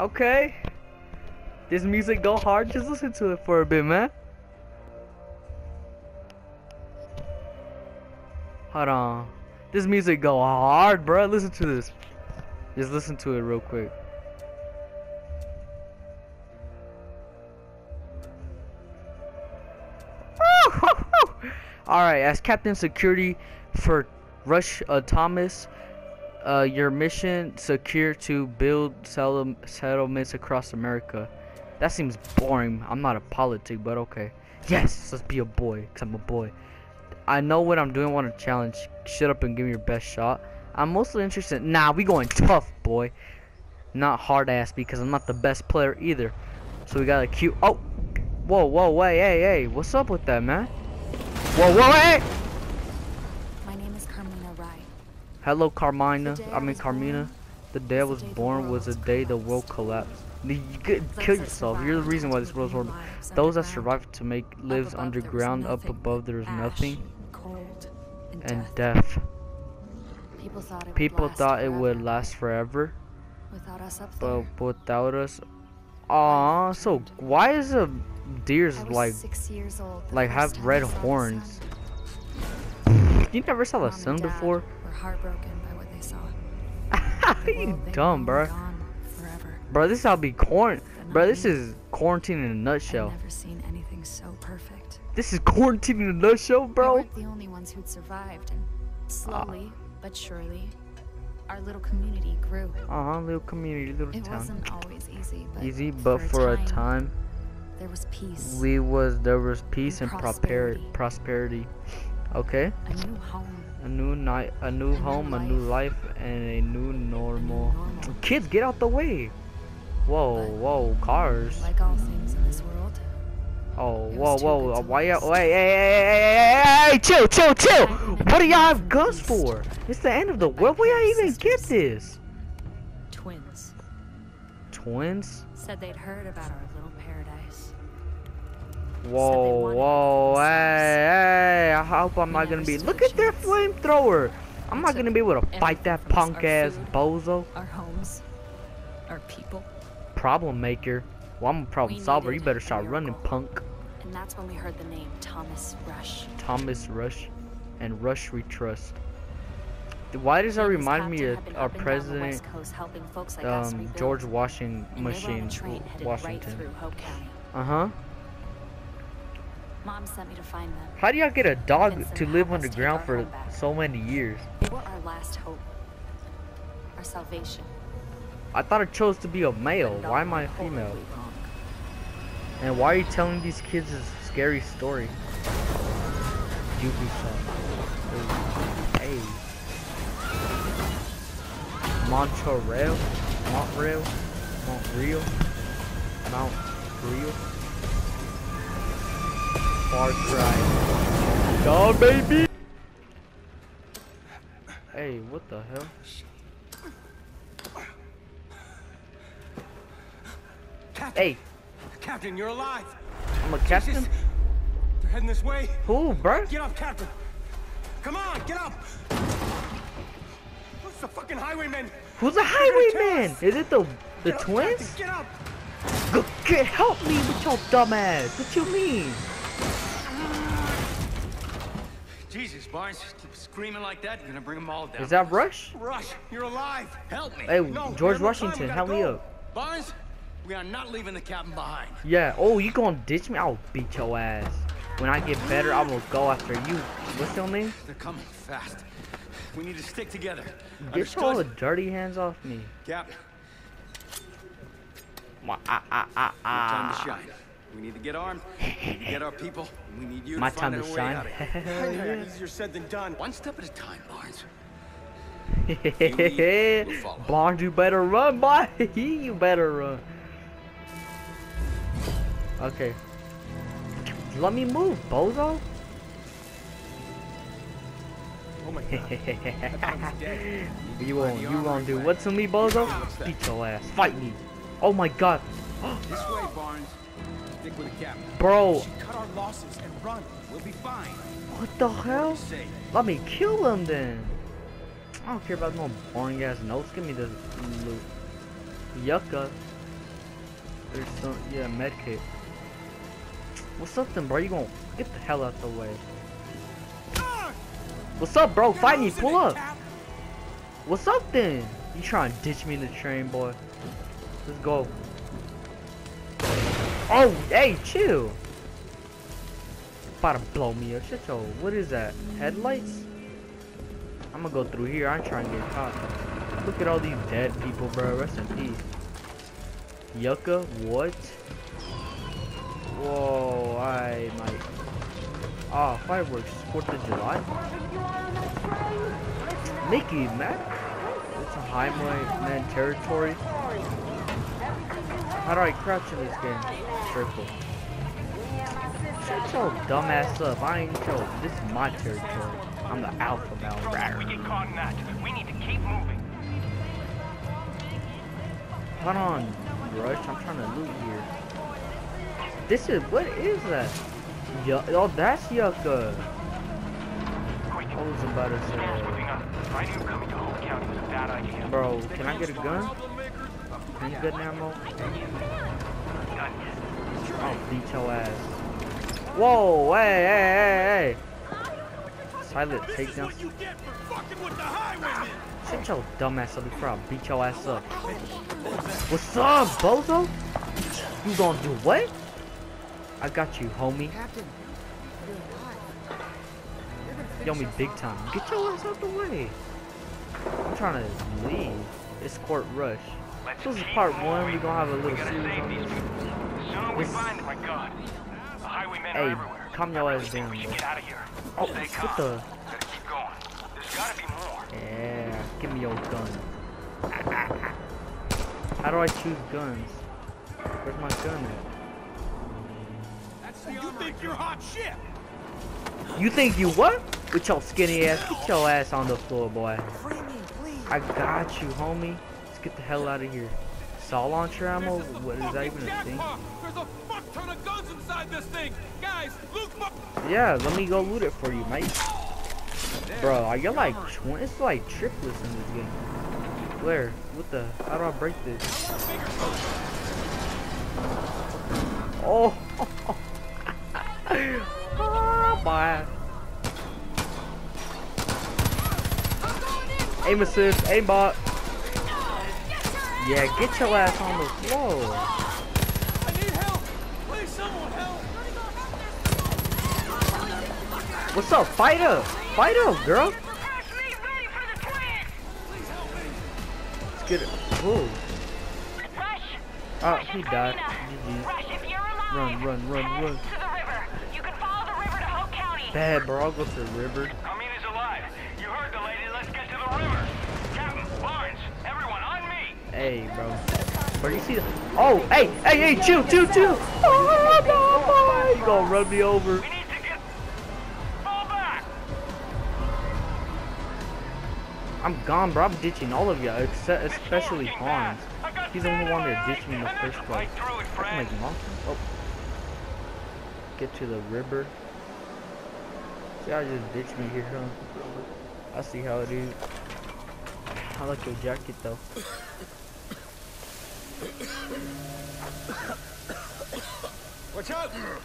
Okay. This music go hard. Just listen to it for a bit, man. Hold on. This music go hard, bro. Listen to this. Just listen to it real quick. Alright, as Captain Security for Rush uh, Thomas, uh, your mission secure to build settle settlements across America. That seems boring. I'm not a politic, but okay. Yes, let's be a boy, cause I'm a boy. I know what I'm doing. Want to challenge? Shut up and give me your best shot. I'm mostly interested. Nah, we going tough, boy. Not hard ass because I'm not the best player either. So we got a cute. Oh, whoa, whoa, wait, hey, hey, what's up with that, man? Whoa, whoa, hey! Hello, Carmina. I mean, Carmina. The day I was was the day the born was the day the world collapsed. You could kill yourself. You're the reason why this world's horrible. Those that survived to make lives above there was underground. Up above there ash, nothing. and, death. People thought it would last forever. would last forever, Without us up but there. without us. Aw, so why is a deer's like six years old like have red I saw the horns? You never saw the sun before? Were heartbroken by what they saw. The you dumb, bro. was gone forever. Bro, this is how be corn. Bro, this is quarantine in a I've nutshell. never seen anything so perfect. This is quarantine in a nutshell, We bro. weren't the only ones who'd survived, and slowly but surely, our little community grew. Uh huh, little community, little It town. wasn't always easy, but Easy, but for a time, there was peace, we was there was peace and And prosperity. prosperity. Prosperity. Okay. a new home. A new night, a new A new home, a new life, and a new normal. normal. Kids, get out the way! Whoa, But- whoa, cars! Like all things in this world, Oh, whoa, whoa, uh, why y'all? Hey, hey, hey, hey, hey, hey, chill, chill, chill! What do y'all have guns for? It's the end of the world. Where y'all even get this? twins Twins? said they'd heard about our. Whoa, whoa, hey, hey! I hope I'm not gonna be. Look at their flamethrower. I'm not gonna be able to fight that everything from us, punk our ass bozo. Our homes, our people, Problem maker. Well, I'm a problem We solver. You better start running, punk. and that's when we heard the name Thomas Rush. Thomas Rush and Rush We Trust. Why does that He and his remind me of our up and down the president, West Coast helping folks like um, George Washington and they were on Machine, right Washington? Uh huh. Mom sent me to find them. How do y'all get a dog to live help us take underground for so many years? They were our last hope, our salvation. I thought I chose to be a male. Why am I a female? And why are you telling these kids this scary story? Ubisoft. Hey. Montreal? Montreal? Montreal? Mount Real? Far Cry. Go baby! Hey, what the hell? Captain, Hey, Captain, you're alive. I'm a captain? Jesus. They're heading this way. Who, bruh? Get up, Captain. Come on, get up. Who's the fucking highwayman? Who's the They're gonna kill highwayman? Is it the the Get up, twins? Captain, get up. Go, get help me with your dumb ass. What you mean? Jesus, Barnes, keep screaming like that, you're gonna bring them all down. Is that Rush? Rush, you're alive. Help me! Hey, No, George Washington, we help me go. up. Barnes, we are not leaving the cabin behind. Yeah. Oh, you gonna ditch me? I'll beat your ass. When I get better, I will go after you. What's your name? They're coming fast. We need to stick together. Get all the Understood? dirty hands off me. Captain, Wah, Ah, ah, ah, time to ah. shine. We need to get armed. We need to get our people. We need you My to find time our to way shine. out of here. Yeah. Easier said than done. One step at a time, Barnes. we'll. Barnes, you better run, boy. you better run. Okay. Let me move, bozo. Oh my god. you won't. You won't do what to me, bozo? Beat your ass. Fight me. Oh my god, This way, Barnes. Stick with the captain. bro. Cut our losses and run. We'll be fine. What the hell? Let me kill him then. I don't care about no boring ass notes. Give me the loot. Yucca. There's some, yeah, med kit. What's up then, bro? You gonna get the hell out the way? What's up, bro? Fight me, pull up. What's up then? You trying to ditch me in the train, boy? Let's go. Oh, hey, chill. About to blow me up. Shut your, what is that? Headlights? I'm gonna go through here. I'm trying to get caught. Look at all these dead people, bro. Rest in peace. Yucca, what? Whoa, I might. Ah, fireworks. 4th of July? Mickey, man. It's a high man territory. How do I crouch in this game? Circle. Shut your dumb ass up. I ain't your. This is my territory. I'm the alpha male. We get caught in that, we need to keep moving. Hold on, Rush. I'm trying to loot here. This is what is that? Yuck. Oh, that's Yucca. Quick, I was about to say. I knew coming to Hope County was a bad idea. bro. Can I get a gun? Any good ammo? Done. I'll beat your ass. Whoa, hey, hey, hey, hey. Silent This takedown. what you get for fucking with the highwaymen. Shut your dumb ass up before I beat your ass up. What's up, bozo? You gonna do what? I got you, homie. Yo, me big time. Get your ass out the way. I'm trying to leave. Escort rush. Let's This is part one. We're gonna have a little series on this. People. The we find them, my God. The highwaymen Hey, are everywhere. calm your ass down, We should get out of here. Oh, Stay what calm. the? Gotta keep going. There's gotta be more. Yeah, give me your gun. How do I choose guns? Where's my gun You think you're hot shit? You think you what? With your skinny ass, get your ass on the floor, boy. I got you, homie. Let's get the hell out of here. Saw launcher ammo? What is that even a thing? There's a fuck ton of guns inside this thing. Guys, loot my Yeah, let me go loot it for you, mate. Bro, are you like twin? It's like triplets in this game. Where? What the? How do I break this? Oh! Ah, oh boy. Aim assist, aim bot. Yeah, get your ass on the floor. I need help. Please, someone help. What's up? Fight up! Fight up, girl! Let's get it. Whoa. Oh, he died. Run, run, run, run. To the river. You can follow the river to Hope County. Bad, bro. I'll go to the river. Hey, bro. Bro, you see the... Oh, hey, hey, hey, chill, chill, chill. Oh, no, boy. You gonna run me over. We need to get... Fall back. I'm gone, bro. I'm ditching all of you, except especially Hans. He's the only one that ditched me in the first place. Right through it, I can make monster. Oh. Get to the river. See how just ditched me here, huh? I see how it is. I like your jacket though.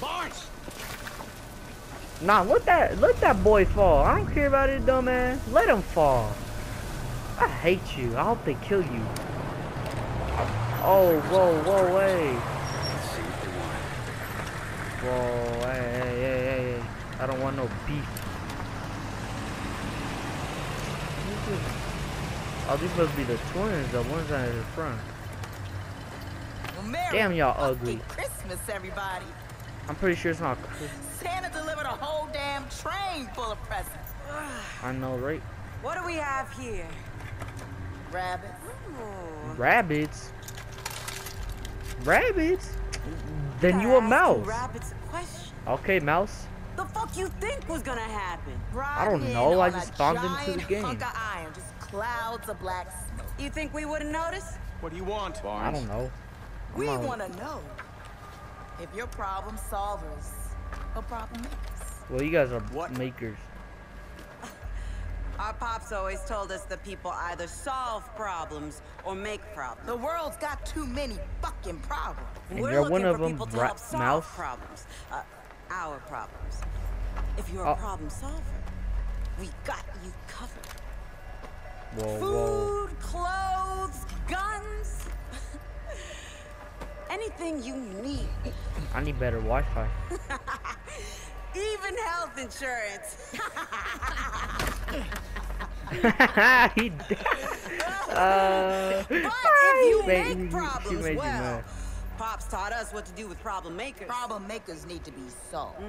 Barnes. Nah, let that let that boy fall. I don't care about it, dumbass. Let him fall. I hate you. I hope they kill you. Oh, whoa, whoa, hey. Whoa, hey, hey, hey, hey. I don't want no beef. Oh, these must be the twins, the ones that are in front. Damn, y'all ugly. Fucking Christmas, everybody. I'm pretty sure it's not Chris. Santa delivered a whole damn train full of presents. I know, right? What do we have here? Rabbits. Rabbits. Rabbits? Then you a mouse. Rabbits a question. Okay, mouse. The fuck you think was gonna happen? Riding don't know, I just spawned into the giant game. Hunk of iron, just clouds of black smoke. You think we wouldn't notice? What do you want? Barnes? I don't know. We want to know if you're problem solvers or problem makers. Well, you guys are What? makers. Our pops always told us that people either solve problems or make problems. The world's got too many fucking problems. And We're you're looking one of for them, people to help solve Mouse. problems. Uh, our problems. If you're Oh. a problem solver, we got you covered. Whoa, whoa. Food, clothes, guns. Anything you need. I need better Wi-Fi. Even health insurance. he d- uh, But if you make she problems, made you well. Pops taught us what to do with problem makers. Problem makers need to be solved.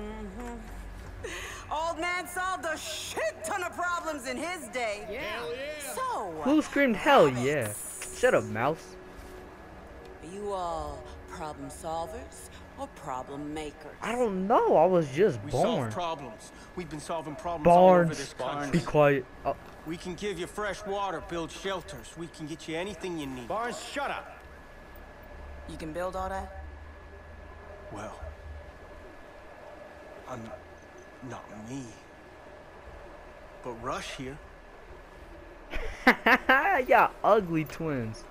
Old man solved a shit ton of problems in his day. Hell Yeah. So, Who screamed hell yeah? Shut up, mouse. Are you all problem solvers or problem makers? I don't know. I was just We born. solve problems. We've been solving problems all over Barnes, this be quiet. Oh, We can give you fresh water, build shelters. We can get you anything you need. Barnes, shut up. You can build all that? Well, I'm not me, but Rush here. yeah, ugly twins.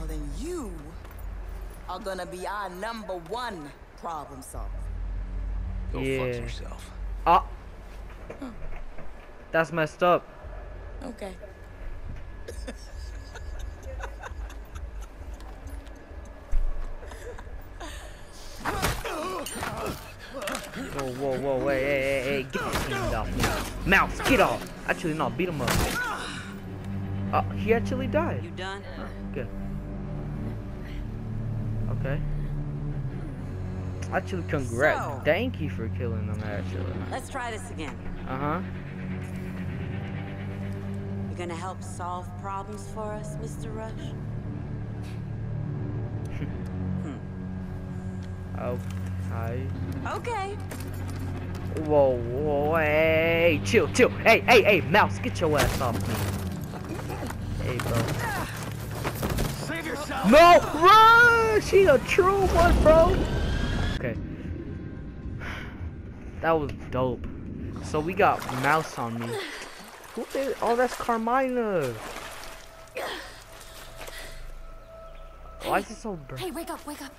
Well, then you are gonna be our number one problem solver. Go fuck yourself. Ah, that's messed up. Okay. Whoa, whoa, whoa, wait, hey, hey, hey, get this thing off me. Mouse, get off. Actually, no, beat him up. Oh, he actually died. You done? Good. Okay. Actually, congrats. So- Thank you for killing them, actually. Let's try this again. Uh-huh. You're gonna help solve problems for us, Mr. Rush? Hmm. Okay. Okay. Whoa, whoa, hey, chill, chill. Hey, hey, hey, mouse, get your ass off me. Hey, bro. No, run! She a true one, bro. Okay. That was dope. So we got mouse on me. Who did? Oh, that's Carmina. Why is it so bright? Hey, wake up, wake up.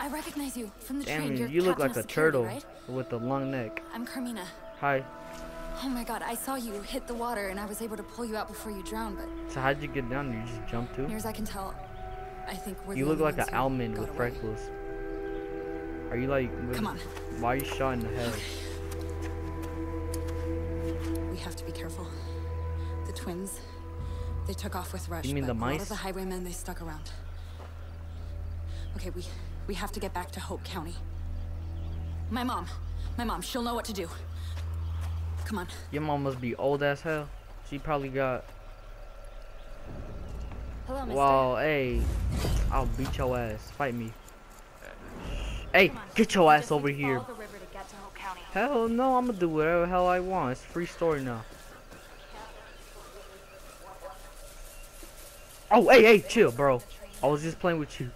I recognize you from the Damn, train. You look like a security, turtle right? with a long neck. I'm Carmina. Hi. Oh my god, I saw you hit the water and I was able to pull you out before you drowned, but So how'd you get down there? You just jumped too? near as I can tell, I think we're You look like an almond with away. freckles. Are you like? Come on. Why are you shot in the head? We have to be careful. The twins, they took off with Rush, You mean the a lot mice? of the highwaymen, they stuck around. Okay, we we have to get back to Hope County. My mom, my mom, she'll know what to do. Come on. Your mom must be old as hell. She probably got. Hello, mister. Wow, hey, I'll beat your ass. Fight me. Hey, get your ass over here. Follow the river to to Hell no, I'm gonna do whatever the hell I want. It's free story now. Oh, hey, hey, chill, bro. I was just playing with you.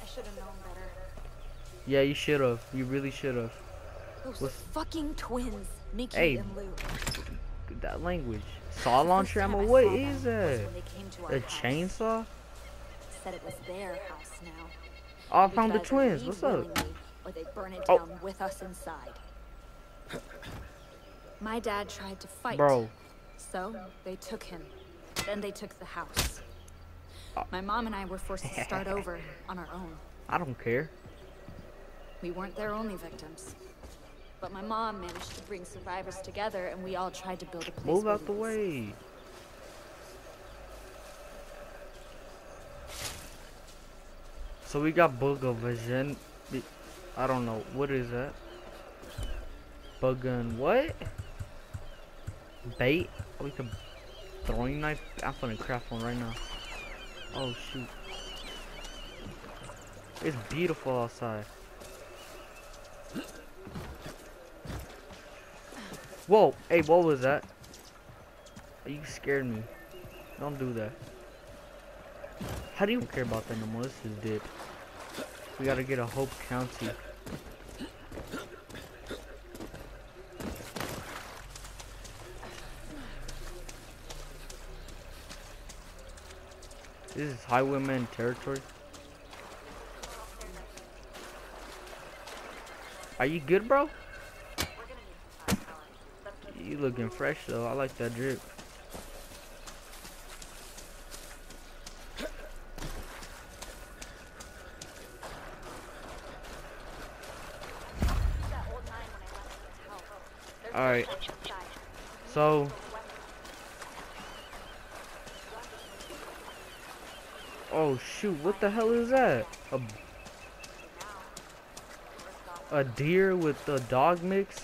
I should have known better. Yeah, you should have. You really should have. Those What's- fucking twins, Nikki Hey. That language. Saw launcher ammo. What is them was that? when they came to our A house. chainsaw? Said it was their house now. Oh, I found the twins. What's up? Or they burn it Oh. down with us inside. My dad tried to fight. Bro. So they took him. Then they took the house. Oh. My mom and I were forced to start over on our own. I don't care. We weren't their only victims. But my mom managed to bring survivors together and we all tried to build a place Move out the way. So we got Bug of Vision. I don't know. What is that? Bugun what? Bait? Oh, We can throwing knife? I'm gonna craft one right now. Oh shoot. It's beautiful outside. Whoa, hey, what was that? You scared me. Don't do that. How do you care about that no more? This is dead. We gotta get a Hope County. This is highwayman territory. Are you good, bro? You looking fresh though. I like that drip. Alright. So. Oh shoot, what the hell is that? A, a deer with a dog mix?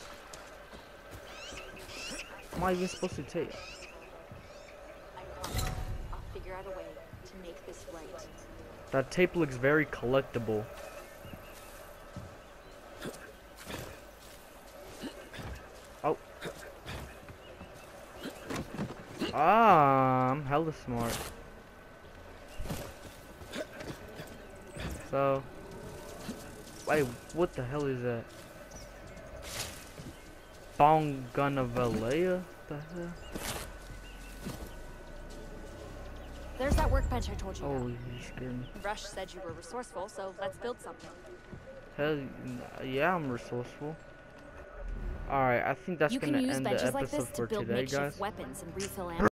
I even supposed to take? I'll figure out a way to make this right. That tape looks very collectible. Oh. Ah, I'm hella smart. So. Wait, what the hell is that? Bongonavalea? The hell? There's that workbench I told you Oh, about. you scared me. Rush said you were resourceful, so let's build something. Hell, yeah, I'm resourceful. Alright, I think that's you gonna end the benches like episode for to build today, guys. weapons and refill ammo.